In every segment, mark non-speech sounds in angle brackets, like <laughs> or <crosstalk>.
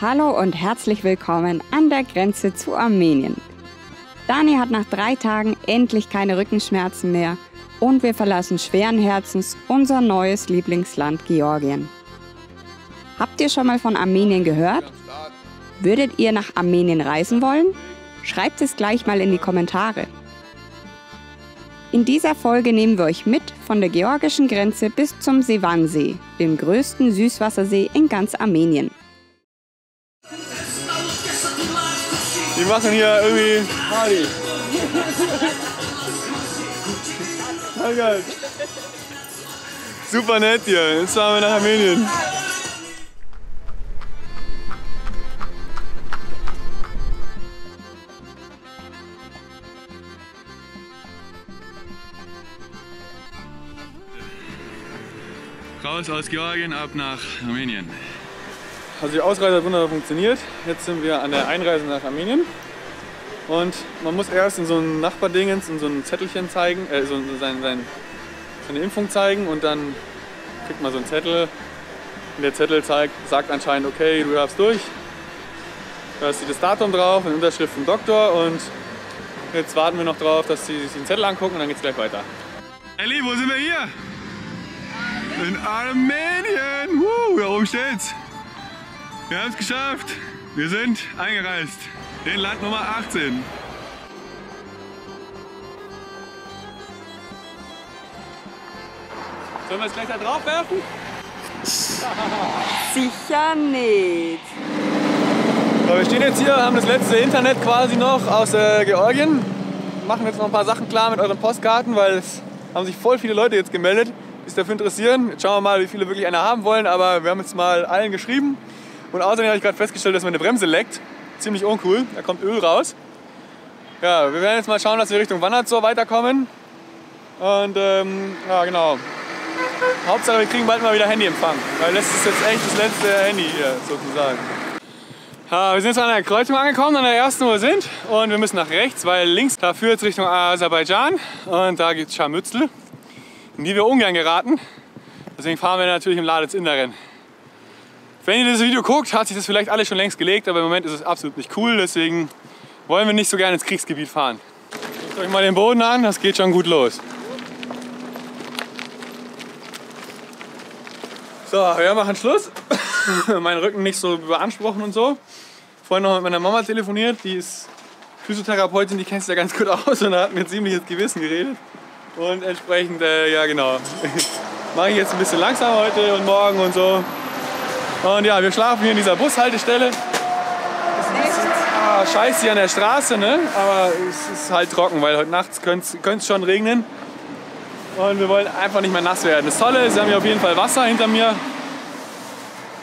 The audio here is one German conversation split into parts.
Hallo und herzlich willkommen an der Grenze zu Armenien. Dani hat nach drei Tagen endlich keine Rückenschmerzen mehr und wir verlassen schweren Herzens unser neues Lieblingsland Georgien. Habt ihr schon mal von Armenien gehört? Würdet ihr nach Armenien reisen wollen? Schreibt es gleich mal in die Kommentare. In dieser Folge nehmen wir euch mit von der georgischen Grenze bis zum Sevansee, dem größten Süßwassersee in ganz Armenien. Die machen hier irgendwie Party. Geil. Super nett hier. Jetzt fahren wir nach Armenien. Raus aus Georgien, ab nach Armenien. Also die Ausreise hat wunderbar funktioniert. Jetzt sind wir an der Einreise nach Armenien. Und man muss erst in so ein Nachbardingens, in so ein Zettelchen zeigen, äh, so sein, sein, seine Impfung zeigen und dann kriegt man so einen Zettel. Und der Zettel zeigt, sagt anscheinend, okay, du darfst durch. Da steht das Datum drauf, eine Unterschrift vom Doktor und jetzt warten wir noch drauf, dass sie sich den Zettel angucken und dann geht's gleich weiter. Elli, wo sind wir hier? In Armenien! Woo, da oben steht's. Wir haben es geschafft. Wir sind eingereist in Land Nummer 18. Sollen wir es gleich da drauf werfen? <laughs> Sicher nicht. So, wir stehen jetzt hier, haben das letzte Internet quasi noch aus äh, Georgien. Machen jetzt noch ein paar Sachen klar mit euren Postkarten, weil es haben sich voll viele Leute jetzt gemeldet, die sich dafür interessieren. Jetzt schauen wir mal, wie viele wirklich eine haben wollen, aber wir haben jetzt mal allen geschrieben. Und außerdem habe ich gerade festgestellt, dass meine Bremse leckt. Ziemlich uncool, da kommt Öl raus. Ja, wir werden jetzt mal schauen, dass wir Richtung Wannerzor weiterkommen. Und ähm, ja, genau. Hauptsache, wir kriegen bald mal wieder Handyempfang. Weil das ist jetzt echt das letzte Handy hier, sozusagen. Ja, wir sind jetzt an der Kreuzung angekommen, an der ersten, wo wir sind. Und wir müssen nach rechts, weil links, da führt es Richtung Aserbaidschan. Und da gibt es Scharmützel, in die wir ungern geraten. Deswegen fahren wir natürlich im Ladetz-Inneren. Wenn ihr das Video guckt, hat sich das vielleicht alles schon längst gelegt, aber im Moment ist es absolut nicht cool, deswegen wollen wir nicht so gerne ins Kriegsgebiet fahren. Guckt euch mal den Boden an, das geht schon gut los. So, wir machen Schluss. <laughs> mein Rücken nicht so beanspruchen und so. Vorhin noch mit meiner Mama telefoniert, die ist Physiotherapeutin, die kennt sich ja ganz gut aus und hat mir ziemlich ins Gewissen geredet. Und entsprechend, äh, ja genau, <laughs> mache ich jetzt ein bisschen langsamer heute und morgen und so. Und ja, wir schlafen hier in dieser Bushaltestelle. Es ist ah, scheiße hier an der Straße, ne? aber es ist halt trocken, weil heute Nacht könnte es schon regnen. Und wir wollen einfach nicht mehr nass werden. Das Tolle ist, wir haben hier auf jeden Fall Wasser hinter mir.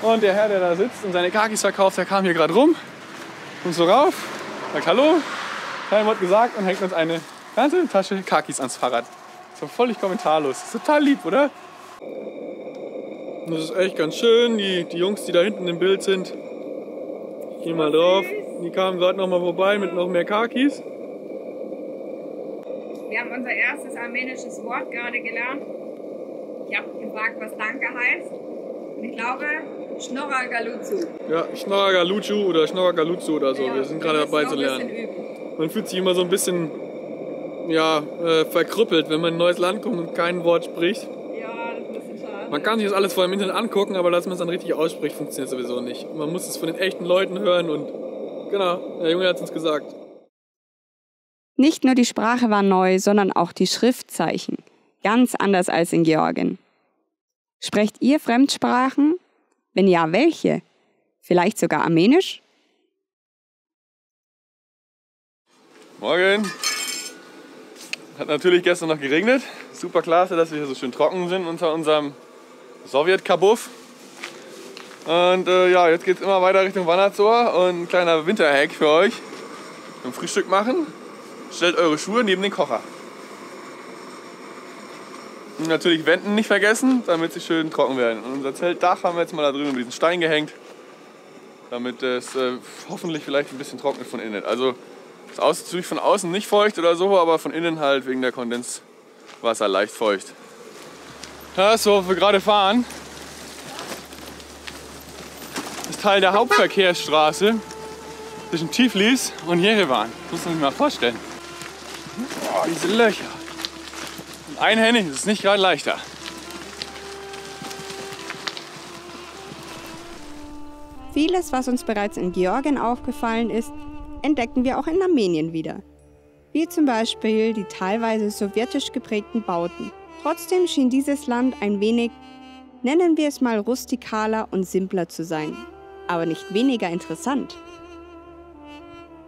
Und der Herr, der da sitzt und seine Kakis verkauft, der kam hier gerade rum. Kommt so rauf, sagt Hallo, kein Wort gesagt und hängt uns eine ganze Tasche Kakis ans Fahrrad. So völlig kommentarlos. Total lieb, oder? Das ist echt ganz schön. Die, die Jungs, die da hinten im Bild sind, ich gehe mal drauf. Die kamen gerade noch mal vorbei mit noch mehr Kakis. Wir haben unser erstes armenisches Wort gerade gelernt. Ich habe gefragt, was Danke heißt. Und ich glaube, Schnorra Galuzu. Ja, Schnorra Galucu oder Schnorra Galuzu oder so. Ja, wir sind gerade dabei zu lernen. Man fühlt sich immer so ein bisschen ja, äh, verkrüppelt, wenn man in ein neues Land kommt und kein Wort spricht. Ja, das ist ein bisschen schade. Man kann sich das alles vorher im Internet angucken, aber dass man es dann richtig ausspricht, funktioniert sowieso nicht. Man muss es von den echten Leuten hören und genau, der Junge hat es uns gesagt. Nicht nur die Sprache war neu, sondern auch die Schriftzeichen. Ganz anders als in Georgien. Sprecht ihr Fremdsprachen? Wenn ja, welche? Vielleicht sogar Armenisch? Morgen. Hat natürlich gestern noch geregnet. Super klasse, dass wir hier so schön trocken sind unter unserem Sowjet-Kabuff. Und äh, ja, jetzt geht es immer weiter Richtung Wannerzor und ein kleiner Winterhack für euch. Zum Frühstück machen. Stellt eure Schuhe neben den Kocher. Und natürlich Wänden nicht vergessen, damit sie schön trocken werden. Und unser Zeltdach haben wir jetzt mal da drüben über diesen Stein gehängt, damit es äh, hoffentlich vielleicht ein bisschen trocknet von innen. Also ist natürlich von außen nicht feucht oder so, aber von innen halt wegen der Kondenswasser leicht feucht. Ja, so, wo wir gerade fahren. ist Teil der Hauptverkehrsstraße zwischen Tiflis und Jerewan. Muss man sich mal vorstellen. Oh, diese Löcher. Einhändig ist es nicht gerade leichter. Vieles, was uns bereits in Georgien aufgefallen ist, entdecken wir auch in Armenien wieder. Wie zum Beispiel die teilweise sowjetisch geprägten Bauten. Trotzdem schien dieses Land ein wenig, nennen wir es mal rustikaler und simpler zu sein, aber nicht weniger interessant.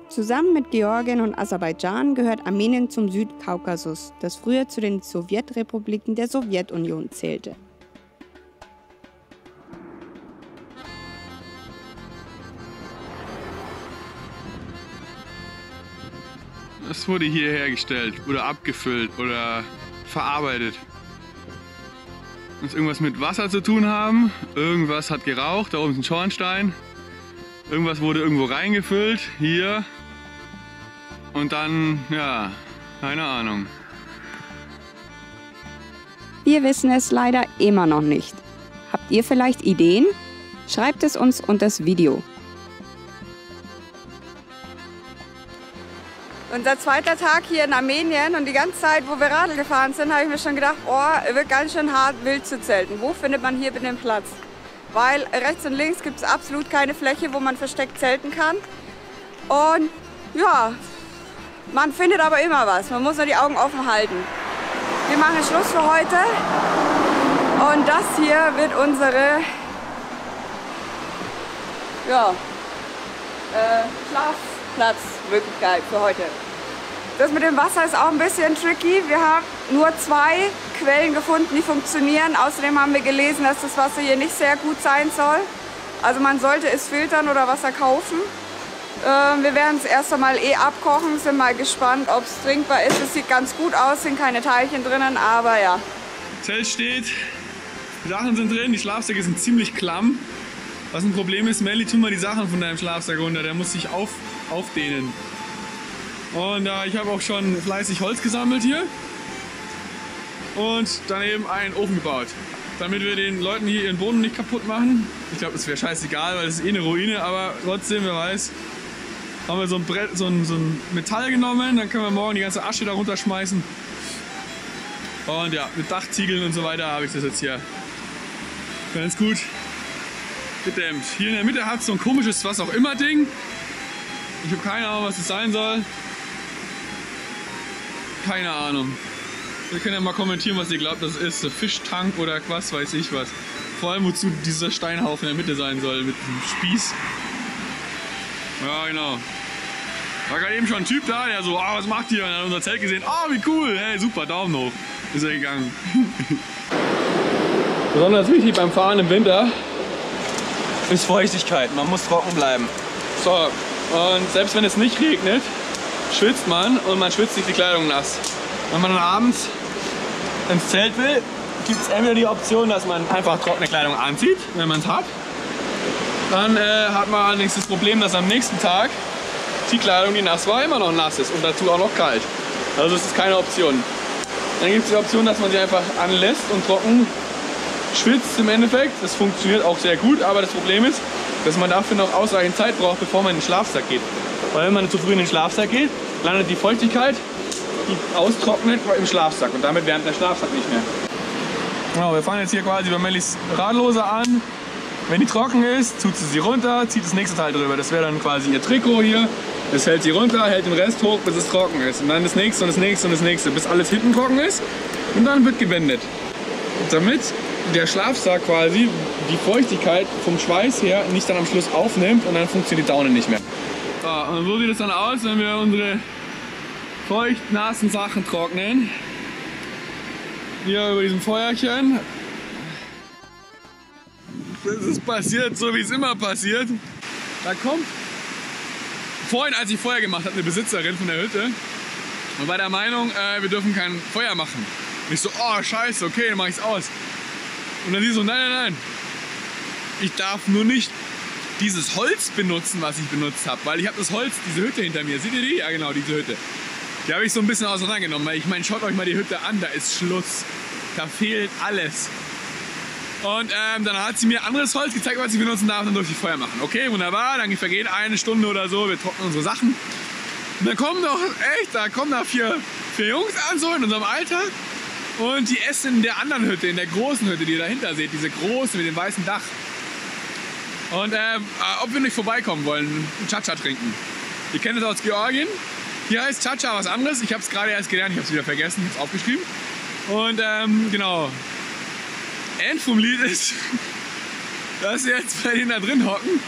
Zusammen mit Georgien und Aserbaidschan gehört Armenien zum Südkaukasus, das früher zu den Sowjetrepubliken der Sowjetunion zählte. Es wurde hier hergestellt oder abgefüllt oder verarbeitet. Muss irgendwas mit Wasser zu tun haben. Irgendwas hat geraucht. Da oben ist ein Schornstein. Irgendwas wurde irgendwo reingefüllt. Hier. Und dann, ja, keine Ahnung. Wir wissen es leider immer noch nicht. Habt ihr vielleicht Ideen? Schreibt es uns unter das Video. Unser zweiter Tag hier in Armenien und die ganze Zeit, wo wir Radl gefahren sind, habe ich mir schon gedacht, oh, wird ganz schön hart, wild zu zelten. Wo findet man hier den Platz? Weil rechts und links gibt es absolut keine Fläche, wo man versteckt zelten kann. Und ja, man findet aber immer was. Man muss nur die Augen offen halten. Wir machen Schluss für heute. Und das hier wird unsere ja, äh, Schlafplatzmöglichkeit für heute. Das mit dem Wasser ist auch ein bisschen tricky. Wir haben nur zwei Quellen gefunden, die funktionieren. Außerdem haben wir gelesen, dass das Wasser hier nicht sehr gut sein soll. Also man sollte es filtern oder Wasser kaufen. Ähm, wir werden es erst einmal eh abkochen, sind mal gespannt, ob es trinkbar ist. Es sieht ganz gut aus, sind keine Teilchen drinnen, aber ja. Zelt steht, die Sachen sind drin, die Schlafsäcke sind ziemlich klamm. Was ein Problem ist, Melly, tu mal die Sachen von deinem Schlafsack runter, der muss sich auf, aufdehnen. Und äh, ich habe auch schon fleißig Holz gesammelt hier und daneben einen Ofen gebaut, damit wir den Leuten hier ihren Boden nicht kaputt machen. Ich glaube, das wäre scheißegal, weil das ist eh eine Ruine, aber trotzdem, wer weiß, haben wir so ein, Brett, so ein, so ein Metall genommen, dann können wir morgen die ganze Asche da runterschmeißen. Und ja, mit Dachziegeln und so weiter habe ich das jetzt hier ganz gut gedämmt. Hier in der Mitte hat es so ein komisches was auch immer Ding. Ich habe keine Ahnung, was es sein soll. Keine Ahnung. Ihr könnt ja mal kommentieren, was ihr glaubt, das ist. Fischtank oder was weiß ich was. Vor allem, wozu dieser Steinhaufen in der Mitte sein soll mit dem Spieß. Ja, genau. War gerade eben schon ein Typ da, der so, ah, was macht ihr? Und hat unser Zelt gesehen, ah, wie cool, hey, super, Daumen hoch. Ist er gegangen. <laughs> Besonders wichtig beim Fahren im Winter ist Feuchtigkeit. Man muss trocken bleiben. So, und selbst wenn es nicht regnet, schwitzt man und man schwitzt sich die Kleidung nass. Wenn man dann abends ins Zelt will, gibt es entweder die Option, dass man einfach trockene Kleidung anzieht, wenn man es hat. Dann äh, hat man allerdings das Problem, dass am nächsten Tag die Kleidung, die nass war, immer noch nass ist und dazu auch noch kalt. Also es ist keine Option. Dann gibt es die Option, dass man sie einfach anlässt und trocken schwitzt im Endeffekt. Das funktioniert auch sehr gut, aber das Problem ist, dass man dafür noch ausreichend Zeit braucht, bevor man in den Schlafsack geht. Weil wenn man zu früh in den Schlafsack geht, landet die Feuchtigkeit, die austrocknet im Schlafsack und damit wärmt der Schlafsack nicht mehr. Genau, wir fahren jetzt hier quasi bei Mellis Radlose an. Wenn die trocken ist, tut sie sie runter, zieht das nächste Teil drüber. Das wäre dann quasi ihr Trikot hier. Das hält sie runter, hält den Rest hoch, bis es trocken ist. Und dann das nächste und das nächste und das nächste, bis alles hinten trocken ist. Und dann wird gewendet. Damit der Schlafsack quasi die Feuchtigkeit vom Schweiß her nicht dann am Schluss aufnimmt und dann funktioniert die Daune nicht mehr. So, und so sieht es dann aus, wenn wir unsere feucht nassen Sachen trocknen. Hier über diesem Feuerchen. Das ist passiert, so wie es immer passiert. Da kommt vorhin, als ich Feuer gemacht habe, eine Besitzerin von der Hütte und war der Meinung, äh, wir dürfen kein Feuer machen. Und ich so, oh scheiße, okay, dann mach ich's aus. Und dann sie so, nein, nein, nein. Ich darf nur nicht dieses Holz benutzen, was ich benutzt habe, weil ich habe das Holz, diese Hütte hinter mir. Seht ihr die? Ja, genau, diese Hütte. Die habe ich so ein bisschen auseinandergenommen, weil ich meine, schaut euch mal die Hütte an, da ist Schluss. Da fehlt alles. Und ähm, dann hat sie mir anderes Holz gezeigt, was sie benutzen darf, und dann durfte ich Feuer machen. Okay, wunderbar, dann vergeht eine Stunde oder so, wir trocknen unsere Sachen. Und dann kommen doch, echt, da kommen da vier, vier Jungs an, so in unserem Alter. Und die essen in der anderen Hütte, in der großen Hütte, die ihr dahinter seht, diese große mit dem weißen Dach. Und ähm, äh, ob wir nicht vorbeikommen wollen, Chacha trinken. Ihr kennt es aus Georgien. Hier heißt Chacha was anderes. Ich habe es gerade erst gelernt, ich habe es wieder vergessen, ich habe es aufgeschrieben. Und ähm, genau, End vom Lied ist, <laughs> dass wir jetzt bei denen da drin hocken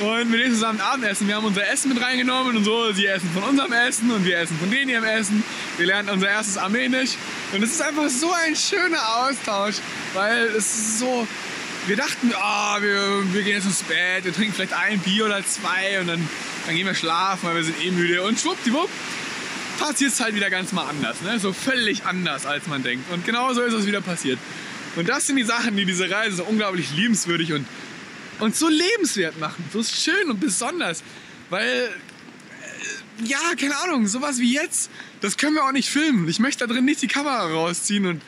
und mit denen zusammen Abendessen. Wir haben unser Essen mit reingenommen und so. Sie essen von unserem Essen und wir essen von denen ihrem Essen. Wir lernen unser erstes Armenisch. Und es ist einfach so ein schöner Austausch, weil es ist so. Wir dachten, oh, wir, wir gehen jetzt ins Bett, wir trinken vielleicht ein Bier oder zwei und dann, dann gehen wir schlafen, weil wir sind eh müde. Und schwuppdiwupp passiert es halt wieder ganz mal anders. Ne? So völlig anders, als man denkt. Und genau so ist es wieder passiert. Und das sind die Sachen, die diese Reise so unglaublich liebenswürdig und, und so lebenswert machen. So schön und besonders. Weil, ja, keine Ahnung, sowas wie jetzt, das können wir auch nicht filmen. Ich möchte da drin nicht die Kamera rausziehen und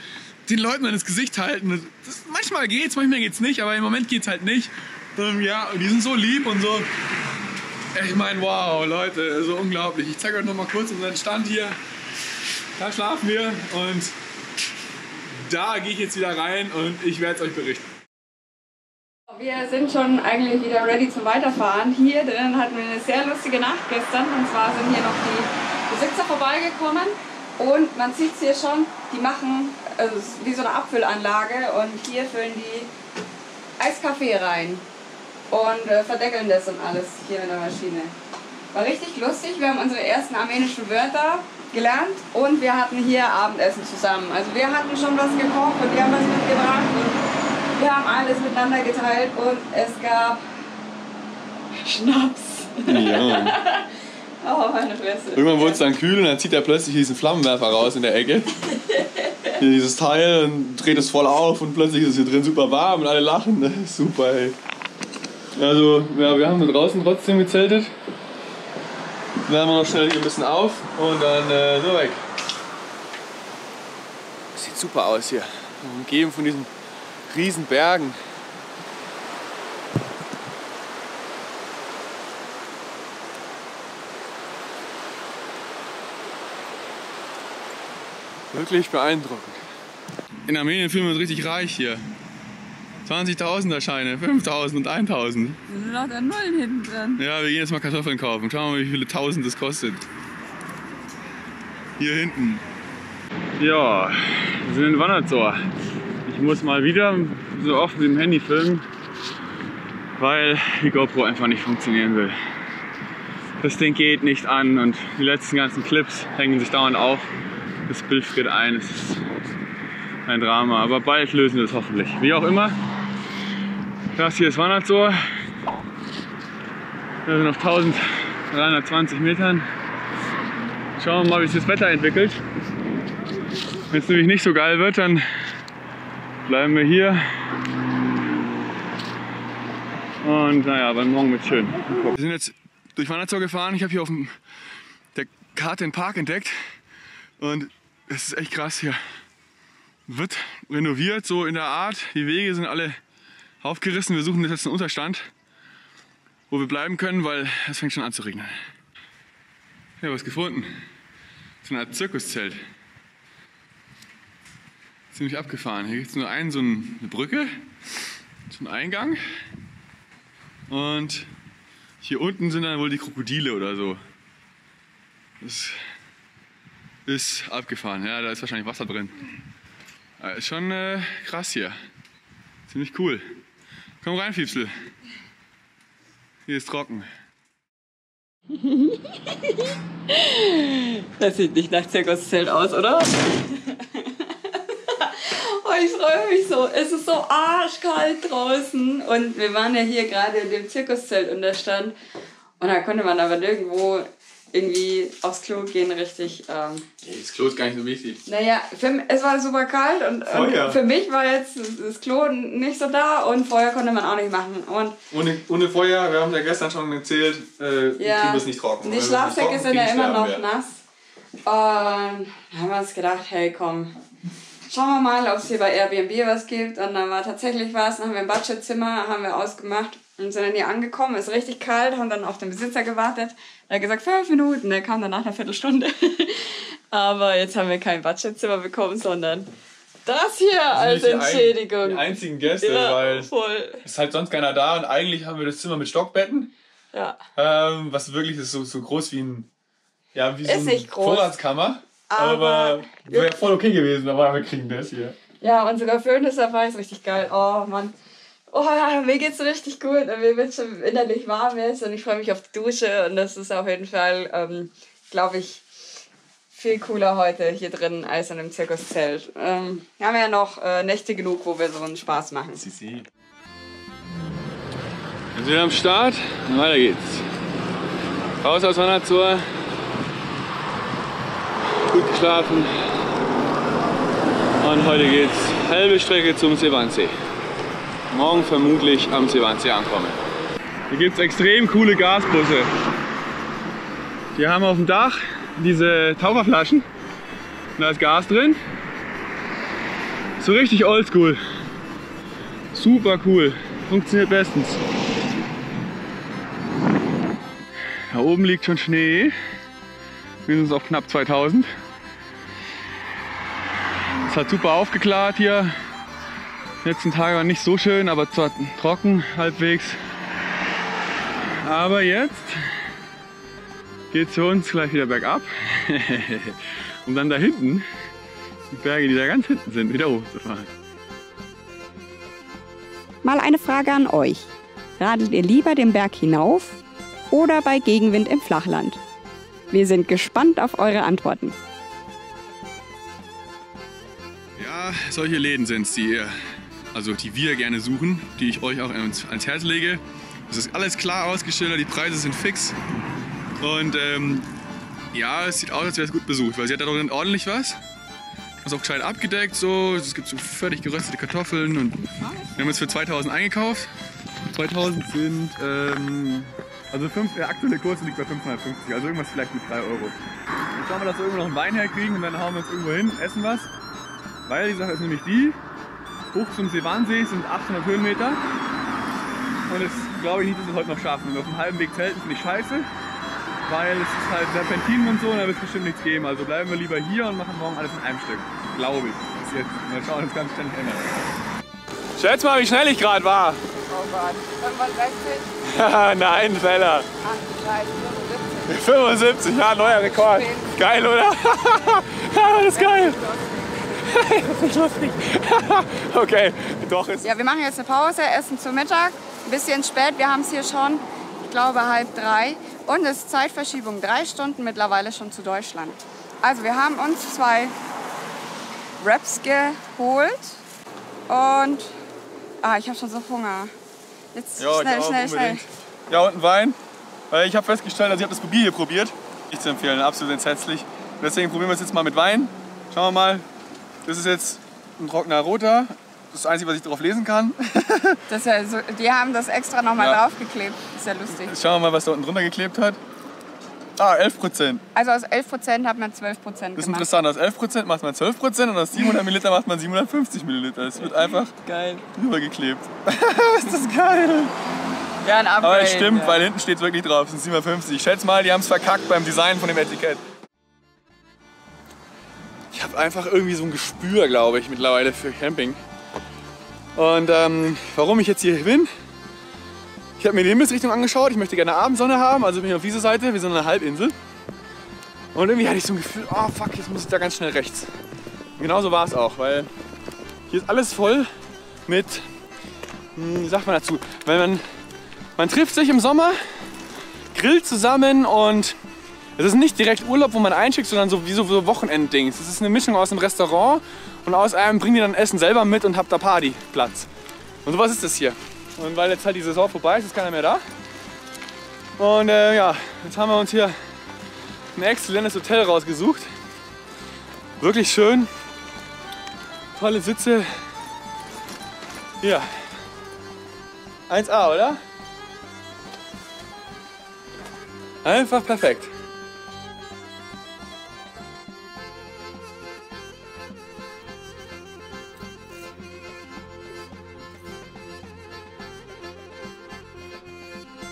den Leuten dann ins Gesicht halten. Das, manchmal geht's, manchmal geht's nicht, aber im Moment geht's halt nicht. Ähm, ja, und die sind so lieb und so. Ich meine, wow, Leute, so unglaublich. Ich zeige euch noch mal kurz unseren Stand hier. Da schlafen wir und da gehe ich jetzt wieder rein und ich werde es euch berichten. Wir sind schon eigentlich wieder ready zum Weiterfahren. Hier drin hatten wir eine sehr lustige Nacht gestern. Und zwar sind hier noch die Besitzer vorbeigekommen. Und man sieht es hier schon, die machen also wie so eine Abfüllanlage und hier füllen die Eiskaffee rein und äh, verdeckeln das und alles hier in der Maschine. War richtig lustig. Wir haben unsere ersten armenischen Wörter gelernt und wir hatten hier Abendessen zusammen. Also wir hatten schon was gekocht und die haben was mitgebracht wir haben alles miteinander geteilt und es gab Schnaps. Ja. <laughs> oh, meine Fresse. Irgendwann wurde es dann kühl und dann zieht er plötzlich diesen Flammenwerfer raus in der Ecke. <laughs> Hier dieses Teil und dreht es voll auf und plötzlich ist es hier drin super warm und alle lachen. <laughs> Super, ey. Also, ja, wir haben da draußen trotzdem gezeltet wärmen wir noch schnell hier ein bisschen auf und dann äh, so weg. Sieht super aus hier. Umgeben von diesen riesen Bergen. Wirklich beeindruckend. In Armenien fühlen wir uns richtig reich hier. 20.000er Scheine, 5.000 und 1.000. Da sind lauter Nullen hinten dran. Ja, wir gehen jetzt mal Kartoffeln kaufen. Schauen wir mal, wie viele Tausend das kostet. Hier hinten. Ja, wir sind in Wannerzor. Ich muss mal wieder so oft mit dem Handy filmen, weil die GoPro einfach nicht funktionieren will. Das Ding geht nicht an und die letzten ganzen Clips hängen sich dauernd auf. Das Bild friert ein. Es ist ein Drama, aber bald lösen wir es hoffentlich. Wie auch immer, das hier ist Wannerzor. Wir sind auf 1320 Metern. Schauen wir mal, wie sich das Wetter entwickelt. Wenn es nämlich nicht so geil wird, dann bleiben wir hier. Und naja, aber morgen wird schön. Wir sind jetzt durch Wannerzor gefahren. Ich habe hier auf der Karte den Park entdeckt. Und es ist echt krass hier. Wird renoviert, so in der Art. Die Wege sind alle aufgerissen. Wir suchen jetzt einen Unterstand, wo wir bleiben können, weil es fängt schon an zu regnen. Ich habe was gefunden. So eine Art Zirkuszelt. Ziemlich abgefahren. Hier gibt es nur einen, so eine Brücke, einen Eingang. Und hier unten sind dann wohl die Krokodile oder so. Das ist abgefahren. Ja, da ist wahrscheinlich Wasser drin. Aber ist schon äh, krass hier. Ziemlich cool. Komm rein, Fiepsel. Hier ist trocken. <laughs> Das sieht nicht nach Zirkuszelt aus, oder? <laughs> ich freue mich so. Es ist so arschkalt draußen. Und wir waren ja hier gerade in dem Zirkuszelt unterstand. Und da konnte man aber nirgendwo irgendwie aufs Klo gehen richtig. Ähm, das Klo ist gar nicht so wichtig. Naja, für, es war super kalt und, und, für mich war jetzt das Klo nicht so da und Feuer konnte man auch nicht machen. Und ohne, ohne Feuer, wir haben ja gestern schon erzählt, äh, ja, kriegen wir es nicht trocken. Die Schlafsäcke sind ja immer noch nass. Und da haben wir uns gedacht, hey komm, schauen wir mal, ob es hier bei Airbnb was gibt. Und dann war tatsächlich was, dann haben wir ein Budgetzimmer, haben wir ausgemacht und sind dann hier angekommen, ist richtig kalt, haben dann auf den Besitzer gewartet. Er hat gesagt, fünf Minuten, der kam dann nach einer Viertelstunde. <laughs> Aber jetzt haben wir kein Budgetzimmer bekommen, sondern das hier als Entschädigung. ein- Die einzigen Gäste, ja, weil voll. es ist halt sonst keiner da und eigentlich haben wir das Zimmer mit Stockbetten, Ja. ähm, was wirklich ist so, so groß wie ein, ja, wie so Ist eine nicht groß. Vorratskammer. Aber- Aber wäre voll okay gewesen, aber wir kriegen das hier. Ja, und sogar Föhn ist dabei, ist richtig geil. Oh Mann. Oh, <laughs> mir geht's richtig gut und mir wird schon innerlich warm jetzt und ich freue mich auf die Dusche und das ist auf jeden Fall, ähm, glaube ich, viel cooler heute hier drin als in einem Zirkuszelt. Ähm, wir haben ja noch äh, Nächte genug, wo wir so einen Spaß machen. Sisi. Wir sind am Start und weiter geht's. Raus aus Wanderzor. Geschlafen. Und heute geht's halbe Strecke zum Seewandsee. Morgen vermutlich am Seewandsee ankommen. Hier gibt's extrem coole Gasbusse. Die haben auf dem Dach diese Taucherflaschen. Und da ist Gas drin. So richtig oldschool. Super cool. Funktioniert bestens. Da oben liegt schon Schnee. Mindestens auf knapp 2000. Es hat super aufgeklärt hier. Die letzten Tage waren nicht so schön, aber zwar trocken halbwegs. Aber jetzt geht es für uns gleich wieder bergab. <laughs> um dann da hinten, die Berge, die da ganz hinten sind, wieder hochzufahren. Mal eine Frage an euch. Radelt ihr lieber den Berg hinauf oder bei Gegenwind im Flachland? Wir sind gespannt auf eure Antworten. Solche Läden sind es, die, also die wir gerne suchen, die ich euch auch ans, Herz lege. Es ist alles klar ausgestellt, die Preise sind fix. Und ähm, ja, es sieht aus, als wäre es gut besucht, weil sie hat da drin ordentlich was. Ist auch gescheit abgedeckt, so. Es gibt so fertig geröstete Kartoffeln und wir haben jetzt für 2000 eingekauft. 2000 sind, ähm, also fünf, der aktuelle Kurs liegt bei 550, also irgendwas vielleicht mit 3 Euro. Jetzt schauen wir, dass wir irgendwo noch einen Wein herkriegen und dann hauen wir uns irgendwo hin, essen was. Weil die Sache ist nämlich die, hoch zum Seewansee sind 800 Höhenmeter. Und das glaube ich nicht, dass wir es heute noch schaffen. Und auf dem halben Weg zelten finde ich scheiße, weil es ist halt Serpentinen und so und da wird es bestimmt nichts geben. Also bleiben wir lieber hier und machen morgen alles in einem Stück. Glaube ich. Bis jetzt. Mal schauen, das kann sich ständig ändern. Schätz mal, wie schnell ich gerade war. Oh Gott, 65, <laughs> Nein, schneller. 38, 75, ja, neuer Rekord. Geil, oder? <laughs> ja, das ist geil. Das ist lustig. okay, doch ist. Ja, wir machen jetzt eine Pause, essen zu Mittag. Ein bisschen spät, wir haben es hier schon, ich glaube, halb drei. Und es ist Zeitverschiebung, drei Stunden mittlerweile schon zu Deutschland. Also wir haben uns zwei Wraps geholt und ah, ich habe schon so Hunger. Jetzt Ja, schnell, schnell, schnell. Ja, und ein Wein. Weil ich habe festgestellt, also ich habe das Bier hier probiert. Nicht zu empfehlen, absolut entsetzlich. Deswegen probieren wir es jetzt mal mit Wein. Schauen wir mal. Das ist jetzt ein trockener roter. Das ist das Einzige, was ich darauf lesen kann. <laughs> Das ist ja so, die haben das extra nochmal Ja. draufgeklebt. Ist ja lustig. Jetzt schauen wir mal, was da unten drunter geklebt hat. Ah, 11 Prozent. Also aus 11% hat man 12% gemacht. Das ist interessant. Aus 11 Prozent macht man 12 Prozent und aus 700 Milliliter macht man 750 Milliliter. Es wird einfach Geil. übergeklebt. <laughs> ist das geil. Ja, ein Upgrade. Aber es stimmt, ja. weil hinten steht wirklich drauf, es sind 750. Ich schätze mal, die haben es verkackt beim Design von dem Etikett. Ich habe einfach irgendwie so ein Gespür, glaube ich, mittlerweile für Camping. Und ähm, warum ich jetzt hier bin, ich habe mir die Himmelsrichtung angeschaut. Ich möchte gerne Abendsonne haben, also bin ich auf dieser Seite, wir sind eine Halbinsel. Und irgendwie hatte ich so ein Gefühl, oh fuck, jetzt muss ich da ganz schnell rechts. Und genauso war es auch, weil hier ist alles voll mit, hm, wie sagt man dazu, weil man man trifft sich im Sommer, grillt zusammen und es ist nicht direkt Urlaub, wo man einschickt, sondern so wie so, so Wochenenddings. Es ist eine Mischung aus einem Restaurant und aus einem bringt ihr dann Essen selber mit und habt da Partyplatz. Und sowas ist das hier. Und weil jetzt halt die Saison vorbei ist, ist keiner mehr da. Und äh, ja, jetzt haben wir uns hier ein exzellentes Hotel rausgesucht. Wirklich schön. Tolle Sitze. Hier. 1A, oder? Einfach perfekt.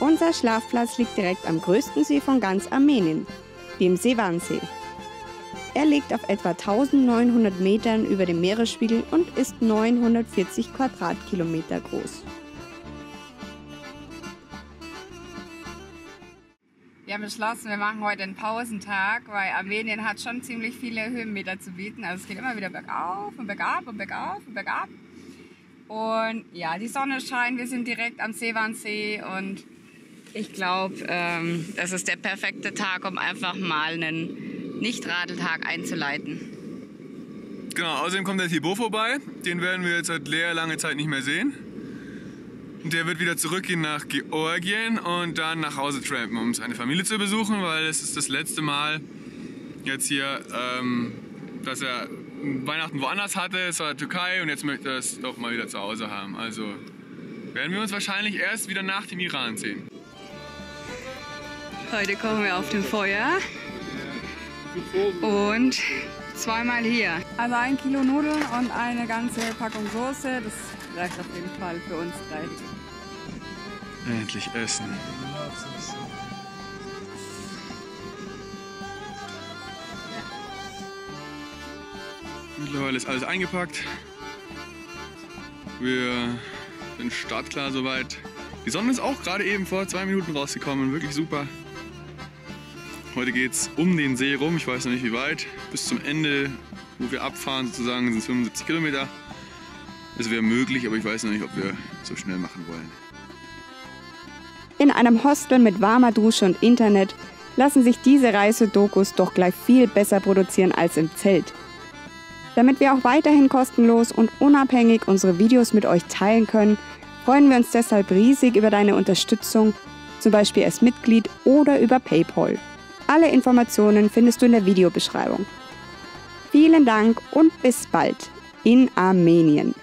Unser Schlafplatz liegt direkt am größten See von ganz Armenien, dem Sevansee. Er liegt auf etwa 1900 Metern über dem Meeresspiegel und ist 940 Quadratkilometer groß. Wir haben beschlossen, wir machen heute einen Pausentag, weil Armenien hat schon ziemlich viele Höhenmeter zu bieten. Also es geht immer wieder bergauf und bergab und bergauf und bergab. Und ja, die Sonne scheint, wir sind direkt am Seewansee und ich glaube, ähm, das ist der perfekte Tag, um einfach mal einen Nicht-Radeltag einzuleiten. Genau, außerdem kommt der Thibaut vorbei. Den werden wir jetzt seit sehr lange Zeit nicht mehr sehen. Der wird wieder zurückgehen nach Georgien und dann nach Hause trampen, um seine Familie zu besuchen, weil es ist das letzte Mal jetzt hier, ähm, dass er Weihnachten woanders hatte, es war Türkei und jetzt möchte er es doch mal wieder zu Hause haben. Also werden wir uns wahrscheinlich erst wieder nach dem Iran sehen. Heute kochen wir auf dem Feuer und zweimal hier. Also ein Kilo Nudeln und eine ganze Packung Soße, das reicht auf jeden Fall für uns drei. Endlich essen. Mittlerweile ist alles eingepackt. Wir sind startklar soweit. Die Sonne ist auch gerade eben vor zwei Minuten rausgekommen. Wirklich super. Heute geht es um den See rum. Ich weiß noch nicht wie weit. Bis zum Ende, wo wir abfahren, sozusagen, sind es 75 Kilometer. Es wäre möglich, aber ich weiß noch nicht, ob wir so schnell machen wollen. In einem Hostel mit warmer Dusche und Internet lassen sich diese Reisedokus doch gleich viel besser produzieren als im Zelt. Damit wir auch weiterhin kostenlos und unabhängig unsere Videos mit euch teilen können, freuen wir uns deshalb riesig über deine Unterstützung, zum Beispiel als Mitglied oder über PayPal. Alle Informationen findest du in der Videobeschreibung. Vielen Dank und bis bald in Armenien.